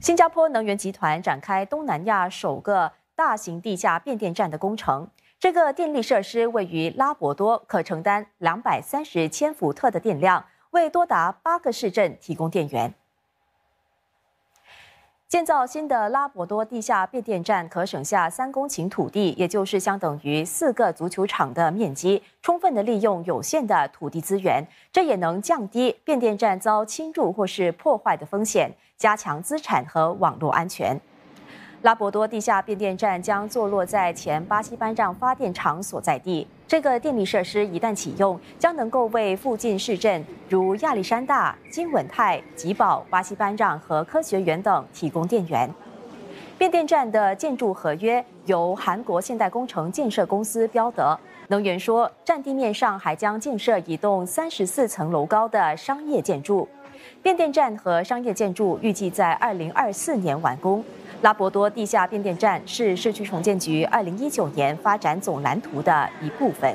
新加坡能源集团展开东南亚首个大型地下变电站的工程。这个电力设施位于拉伯多，可承担两百三十千伏特的电量，为多达八个市镇提供电源。建造新的拉伯多地下变电站可省下三公顷土地，也就是相等于四个足球场的面积，充分的利用有限的土地资源，这也能降低变电站遭侵入或是破坏的风险，加强资产和网络安全。拉伯多地下变电站将坐落在前巴西班让发电厂所在地。这个电力设施一旦启用，将能够为附近市镇如亚历山大、金稳泰、吉宝、巴西班让和科学园等提供电源。变电站的建筑合约由韩国现代工程建设公司标得。能源说，占地面上还将建设一栋三十四层楼高的商业建筑。变电站和商业建筑预计在二零二四年完工。拉伯多地下变电站是社区重建局二零一九年发展总蓝图的一部分。